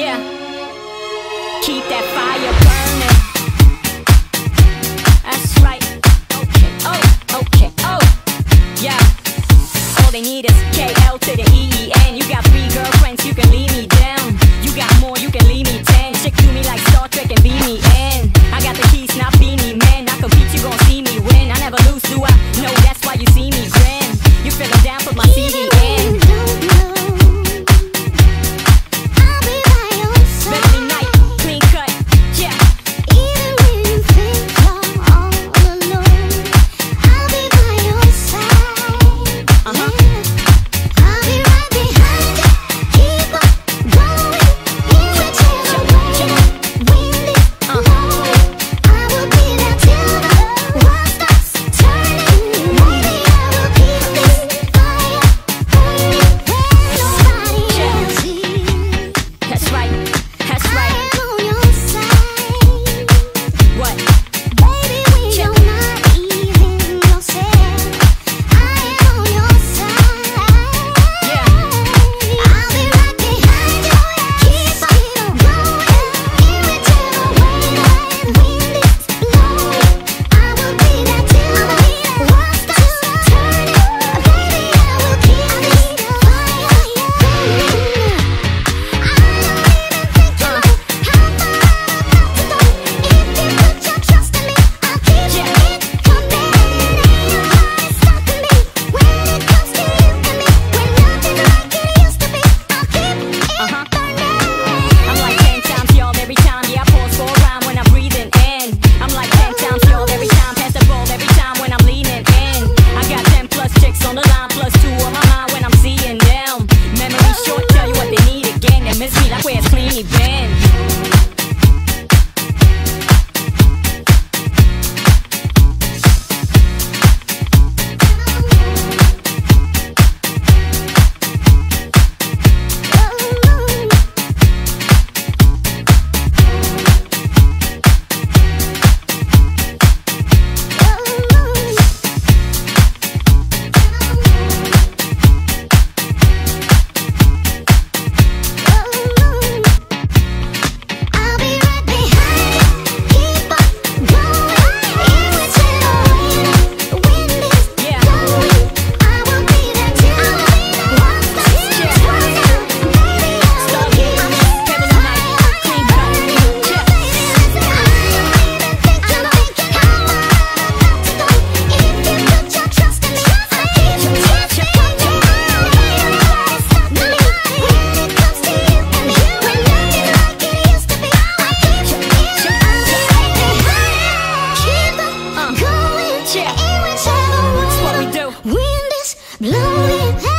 Yeah. Keep that fire burning. That's right. Okay, oh, okay, oh. Yeah. All they need is KL to the EEN. You got three girlfriends, you can leave me down. You got more, you can leave me ten. Check to me like been. Blowing.